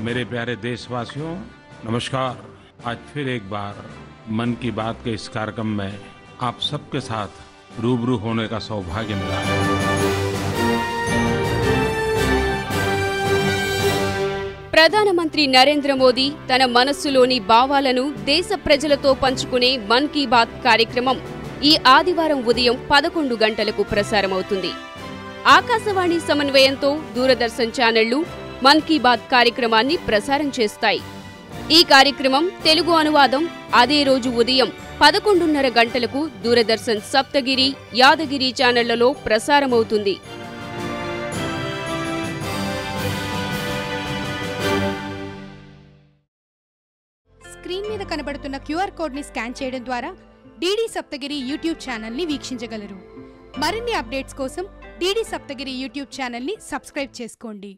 मेरे प्यारे देशवासियों नमस्कार आज फिर एक बार मन की बात के इस कार्यक्रम में आप सबके साथ रूबरू होने का सौभाग्य मिला है ప్రధానమంత్రి నరేంద్ర మోదీ తన మనస్సులోని భావాలను దేశ ప్రజలతో పంచుకునే మన్ కీ బాత్ కార్యక్రమం ఈ ఆదివారం ఉదయం పదకొండు గంటలకు ప్రసారమవుతుంది ఆకాశవాణి సమన్వయంతో దూరదర్శన్ ఛానళ్లు మన్ కీ బాత్ కార్యక్రమాన్ని ప్రసారం చేస్తాయి. ఈ కార్యక్రమం తెలుగు అనువాదం అదే రోజు ఉదయం పదకొండున్నర గంటలకు దూరదర్శన్ సప్తగిరి యాదగిరి ఛానళ్ళలో ప్రసారమవుతుంది. స్క్రీన్ మీద కనబడుతున్న క్యూఆర్ కోడ్ని స్కాన్ చేయడం ద్వారా డీడీ సప్తగిరి యూట్యూబ్ ఛానల్ని వీక్షించగలరు. మరిన్ని అప్డేట్స్ కోసం డీడీ సప్తగిరి యూట్యూబ్ ఛానల్ని సబ్స్క్రైబ్ చేసుకోండి.